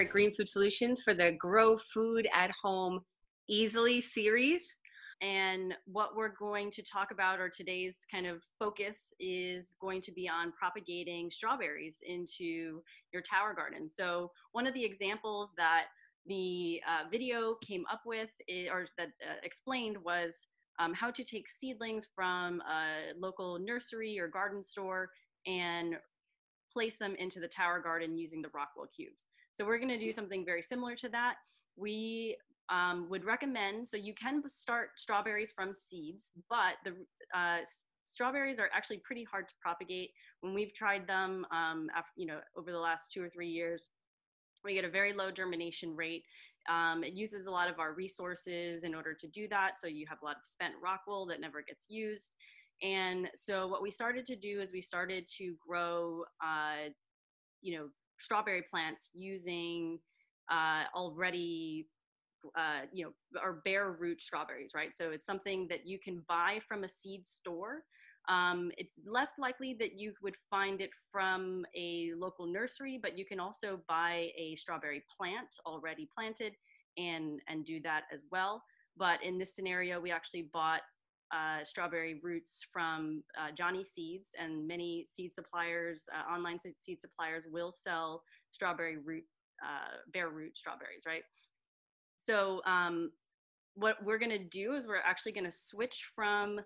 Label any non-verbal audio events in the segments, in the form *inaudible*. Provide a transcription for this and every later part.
here at Green Food Solutions for the Grow Food at Home Easily series. And what we're going to talk about, or today's kind of focus, is going to be on propagating strawberries into your tower garden. So, one of the examples that the uh, video came up with, or that uh, explained, was um, how to take seedlings from a local nursery or garden store and place them into the tower garden using the Rockwool cubes. So we're going to do something very similar to that. We um, would recommend, so you can start strawberries from seeds, but the uh, strawberries are actually pretty hard to propagate. When we've tried them, um, after, you know, over the last two or three years, we get a very low germination rate. Um, it uses a lot of our resources in order to do that. So you have a lot of spent rock wool that never gets used. And so what we started to do is we started to grow, uh, you know, strawberry plants using uh, already, uh, you know, or bare root strawberries, right? So it's something that you can buy from a seed store. Um, it's less likely that you would find it from a local nursery, but you can also buy a strawberry plant already planted and and do that as well. But in this scenario, we actually bought uh, strawberry roots from uh, Johnny Seeds, and many seed suppliers, uh, online seed suppliers, will sell strawberry root, uh, bare root strawberries, right? So um, what we're going to do is we're actually going to switch from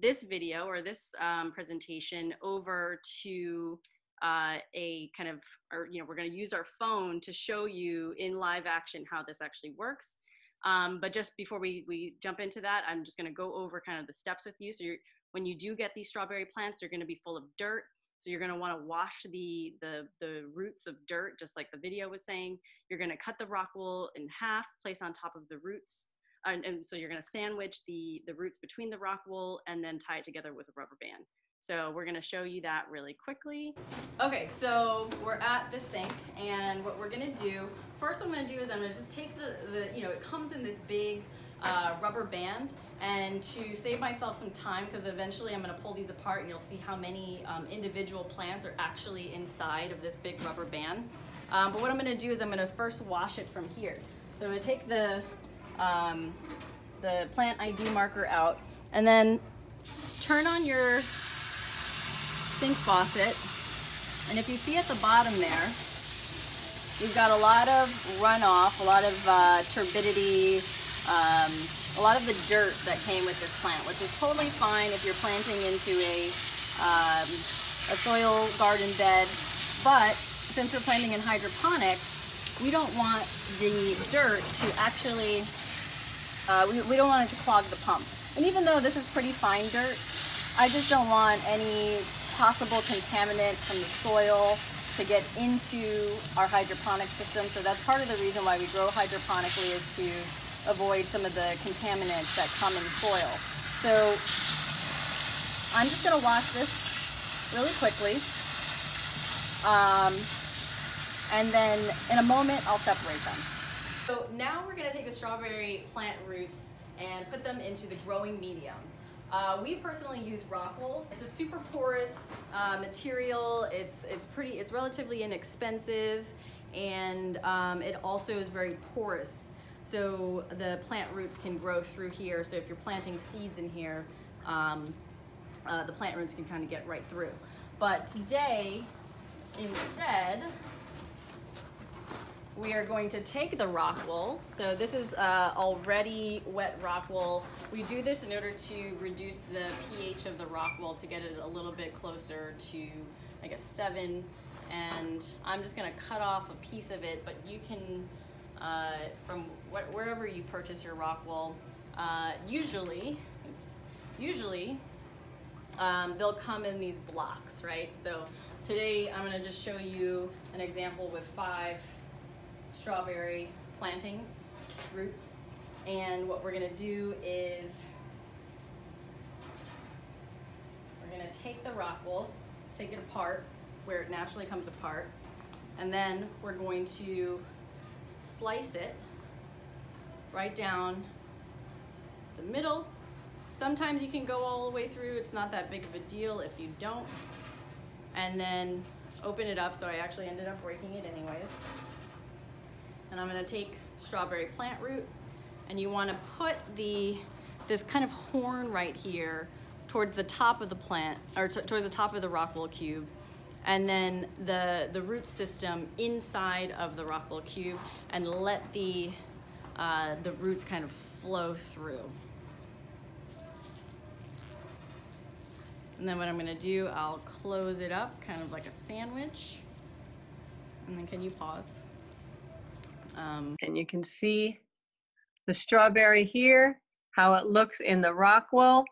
this video or this um, presentation over to uh, a kind of, or you know, we're going to use our phone to show you in live action how this actually works. Um, but just before we, we jump into that, I'm just going to go over kind of the steps with you. So when you do get these strawberry plants, they're going to be full of dirt. So you're going to want to wash the, the, the roots of dirt, just like the video was saying. You're going to cut the rock wool in half, place on top of the roots. And, and so you're going to sandwich the, the roots between the rock wool and then tie it together with a rubber band. So we're gonna show you that really quickly. Okay, so we're at the sink and what we're gonna do, first what I'm gonna do is I'm gonna just take the, the you know, it comes in this big uh, rubber band and to save myself some time because eventually I'm going to pull these apart and you'll see how many um, individual plants are actually inside of this big rubber band. Um, but what I'm going to do is I'm going to first wash it from here. So I'm going to take the, um, the plant ID marker out and then turn on your sink faucet. And if you see at the bottom there, we've got a lot of runoff, a lot of uh, turbidity, um, a lot of the dirt that came with this plant, which is totally fine if you're planting into a, um, a soil garden bed. But since we're planting in hydroponics, we don't want the dirt to actually, uh, we, we don't want it to clog the pump. And even though this is pretty fine dirt, I just don't want any possible contaminants from the soil to get into our hydroponic system. So that's part of the reason why we grow hydroponically is to avoid some of the contaminants that come in soil. So I'm just gonna wash this really quickly. Um, and then in a moment, I'll separate them. So now we're gonna take the strawberry plant roots and put them into the growing medium. Uh, we personally use rock wool. It's a super porous uh, material. It's, it's pretty, it's relatively inexpensive and um, it also is very porous. So the plant roots can grow through here. So if you're planting seeds in here, um, uh, the plant roots can kind of get right through. But today, instead, we are going to take the rock wool. So this is uh, already wet rock wool. We do this in order to reduce the pH of the rock wool to get it a little bit closer to, I guess, seven. And I'm just gonna cut off a piece of it, but you can, uh, from wh wherever you purchase your rock wool, uh, usually, oops, usually um, they'll come in these blocks, right? So today I'm gonna just show you an example with five strawberry plantings, roots. And what we're gonna do is we're gonna take the rock wool, take it apart where it naturally comes apart, and then we're going to slice it right down the middle. Sometimes you can go all the way through. It's not that big of a deal if you don't. And then open it up. So I actually ended up breaking it anyways. And I'm gonna take strawberry plant root and you wanna put the, this kind of horn right here towards the top of the plant, or towards the top of the rockwool cube and then the, the root system inside of the rockwool cube and let the, uh, the roots kind of flow through. And then what I'm gonna do, I'll close it up kind of like a sandwich. And then can you pause? Um, and you can see the strawberry here, how it looks in the rockwool.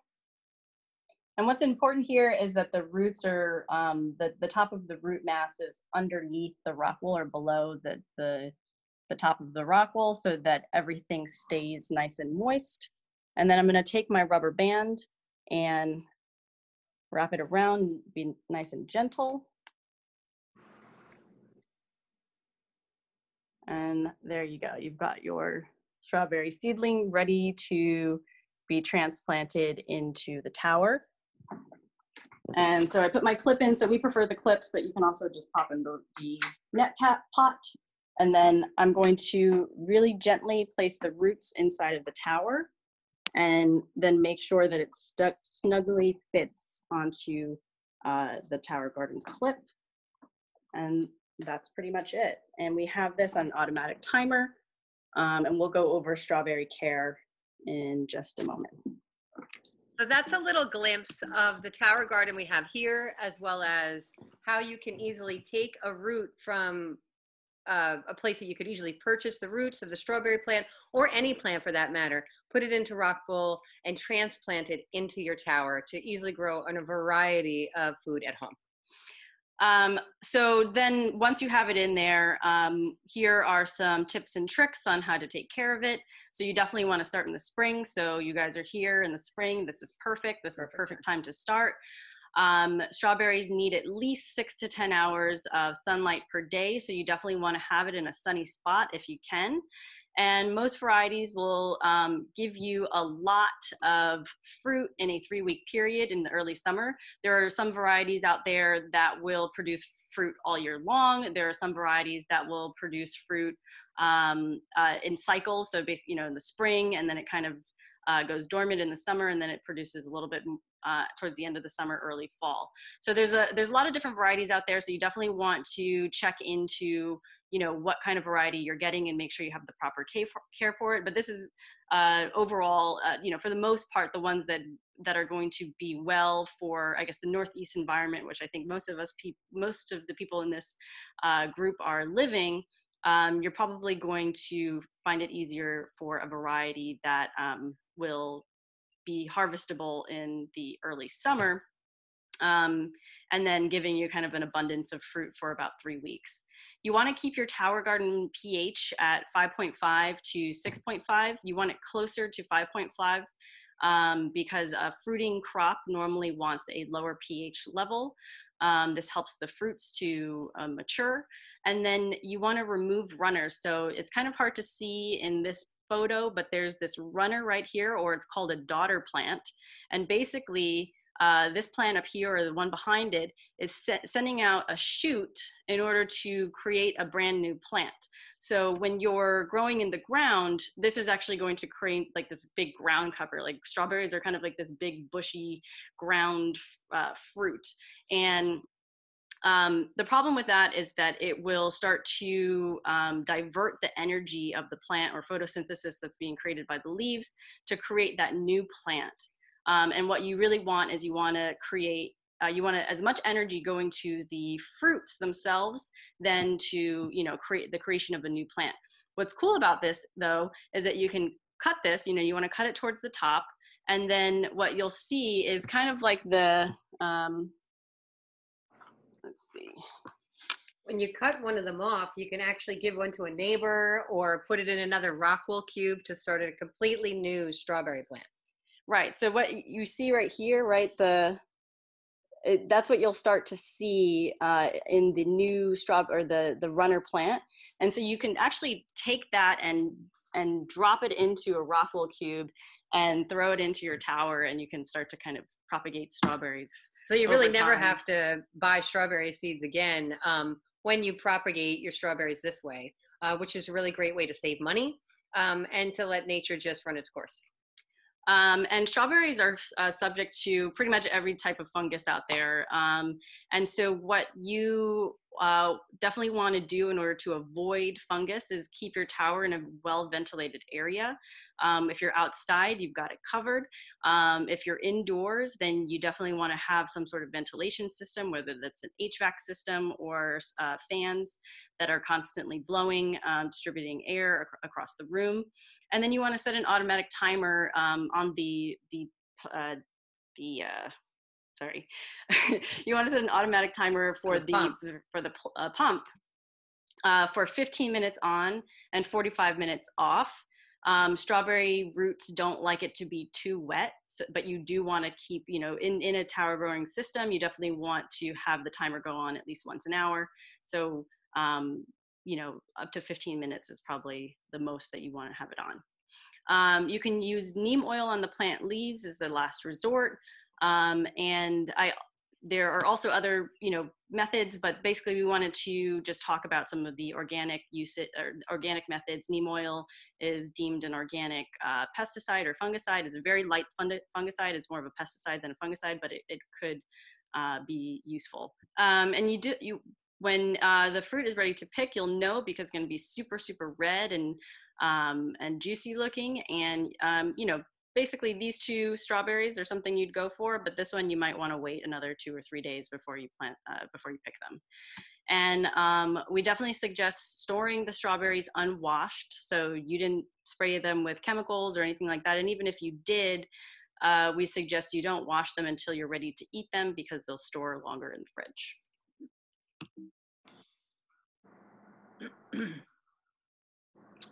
And what's important here is that the roots are, um, the, the top of the root mass is underneath the rockwool or below the, the, the top of the rockwool so that everything stays nice and moist. And then I'm gonna take my rubber band and wrap it around, be nice and gentle. And there you go, you've got your strawberry seedling ready to be transplanted into the tower. And so I put my clip in, so we prefer the clips, but you can also just pop in the, the net pot. And then I'm going to really gently place the roots inside of the tower and then make sure that it stuck snugly fits onto uh, the tower garden clip. And that's pretty much it. And we have this on automatic timer um, and we'll go over strawberry care in just a moment. So that's a little glimpse of the tower garden we have here, as well as how you can easily take a root from uh, a place that you could easily purchase the roots of the strawberry plant or any plant for that matter, put it into rock wool and transplant it into your tower to easily grow on a variety of food at home. Um, so then once you have it in there, um, here are some tips and tricks on how to take care of it. So you definitely want to start in the spring. So you guys are here in the spring. This is perfect. This perfect. is perfect time to start. Um, strawberries need at least six to 10 hours of sunlight per day. So you definitely want to have it in a sunny spot if you can. And most varieties will um, give you a lot of fruit in a three week period in the early summer. There are some varieties out there that will produce fruit all year long. There are some varieties that will produce fruit um, uh, in cycles. So basically, you know, in the spring and then it kind of uh, goes dormant in the summer and then it produces a little bit uh, towards the end of the summer, early fall. So there's a there's a lot of different varieties out there. So you definitely want to check into you know what kind of variety you're getting and make sure you have the proper care for it but this is uh, overall uh, you know for the most part the ones that that are going to be well for i guess the northeast environment which i think most of us pe- most of the people in this uh, group are living um, you're probably going to find it easier for a variety that um, will be harvestable in the early summer um, and then giving you kind of an abundance of fruit for about three weeks. You want to keep your tower garden pH at 5.5 to 6.5. You want it closer to 5.5 um, because a fruiting crop normally wants a lower pH level. Um, this helps the fruits to uh, mature. And then you want to remove runners. So it's kind of hard to see in this photo, but there's this runner right here, or it's called a daughter plant. And basically, uh, this plant up here or the one behind it is se sending out a shoot in order to create a brand new plant. So when you're growing in the ground, this is actually going to create like this big ground cover. Like strawberries are kind of like this big bushy ground uh, fruit. And um, the problem with that is that it will start to um, divert the energy of the plant or photosynthesis that's being created by the leaves to create that new plant. Um, and what you really want is you want to create uh, you want to as much energy going to the fruits themselves than to you know create the creation of a new plant what's cool about this though is that you can cut this you know you want to cut it towards the top and then what you'll see is kind of like the um, let's see when you cut one of them off, you can actually give one to a neighbor or put it in another Rockwool cube to start a completely new strawberry plant. Right. So what you see right here, right, the it, that's what you'll start to see uh, in the new straw or the the runner plant, and so you can actually take that and and drop it into a rockwool cube and throw it into your tower, and you can start to kind of propagate strawberries. So you really never time. have to buy strawberry seeds again. Um, when you propagate your strawberries this way, uh, which is a really great way to save money um, and to let nature just run its course. Um, and strawberries are uh, subject to pretty much every type of fungus out there. Um, and so, what you uh, definitely want to do in order to avoid fungus is keep your tower in a well ventilated area. Um, if you're outside, you've got it covered. Um, if you're indoors, then you definitely want to have some sort of ventilation system, whether that's an HVAC system or uh, fans that are constantly blowing, um, distributing air ac- across the room. And then you want to set an automatic timer um, on the the uh, the uh, sorry, *laughs* you want to set an automatic timer for the, pump. for the uh, pump uh, for 15 minutes on and 45 minutes off. Um, strawberry roots don't like it to be too wet, so, but you do want to keep, you know, in, in a tower growing system, you definitely want to have the timer go on at least once an hour. So, um, you know, up to 15 minutes is probably the most that you want to have it on. Um, you can use neem oil on the plant leaves as the last resort. Um, and I, there are also other, you know, methods, but basically we wanted to just talk about some of the organic use or organic methods. Neem oil is deemed an organic uh, pesticide or fungicide. It's a very light fungicide. It's more of a pesticide than a fungicide, but it, it could uh, be useful. Um, and you do you when uh, the fruit is ready to pick, you'll know because it's going to be super super red and um, and juicy looking. And um, you know basically these two strawberries are something you'd go for, but this one you might want to wait another two or three days before you plant uh, before you pick them. And um, we definitely suggest storing the strawberries unwashed, so you didn't spray them with chemicals or anything like that. And even if you did, uh, we suggest you don't wash them until you're ready to eat them because they'll store longer in the fridge. *clears throat*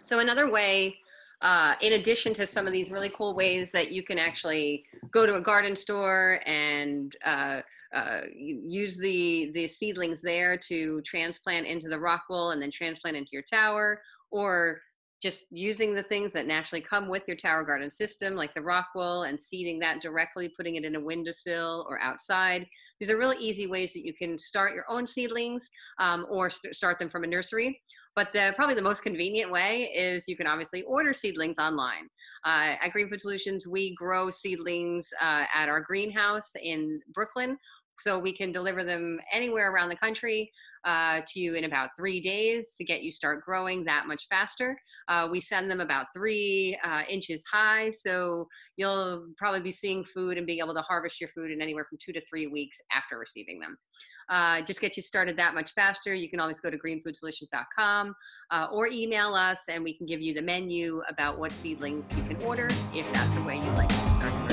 so another way uh, in addition to some of these really cool ways that you can actually go to a garden store and uh, uh, use the the seedlings there to transplant into the rock wool and then transplant into your tower, or just using the things that naturally come with your tower garden system, like the rock wool, and seeding that directly, putting it in a windowsill or outside. These are really easy ways that you can start your own seedlings um, or st- start them from a nursery. But the, probably the most convenient way is you can obviously order seedlings online. Uh, at Green Food Solutions, we grow seedlings uh, at our greenhouse in Brooklyn so we can deliver them anywhere around the country uh, to you in about three days to get you start growing that much faster. Uh, we send them about three uh, inches high, so you'll probably be seeing food and being able to harvest your food in anywhere from two to three weeks after receiving them. Uh, just get you started that much faster. You can always go to greenfoodsolutions.com uh, or email us, and we can give you the menu about what seedlings you can order if that's the way you like to start.